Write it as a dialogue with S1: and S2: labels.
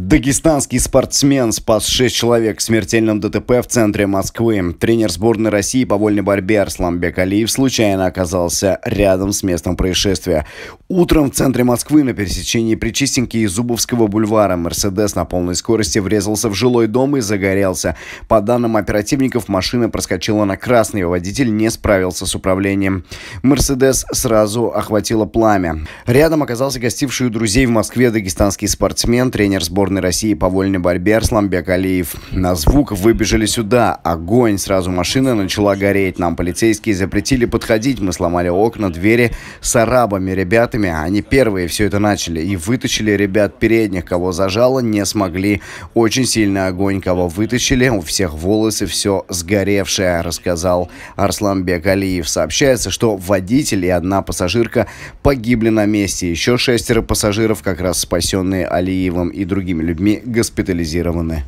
S1: Дагестанский спортсмен спас 6 человек в смертельном ДТП в центре Москвы. Тренер сборной России по вольной борьбе Арслан Бекалиев случайно оказался рядом с местом происшествия. Утром в центре Москвы на пересечении Причистенки и Зубовского бульвара «Мерседес» на полной скорости врезался в жилой дом и загорелся. По данным оперативников, машина проскочила на красный, водитель не справился с управлением. «Мерседес» сразу охватило пламя. Рядом оказался гостивший у друзей в Москве дагестанский спортсмен, тренер сборной сборной России по вольной борьбе Арсламбек Алиев. На звук выбежали сюда. Огонь. Сразу машина начала гореть. Нам полицейские запретили подходить. Мы сломали окна, двери с арабами, ребятами. Они первые все это начали. И вытащили ребят передних. Кого зажало, не смогли. Очень сильный огонь. Кого вытащили, у всех волосы все сгоревшее, рассказал Арсламбек Алиев. Сообщается, что водитель и одна пассажирка погибли на месте. Еще шестеро пассажиров, как раз спасенные Алиевым и другими другими людьми госпитализированы.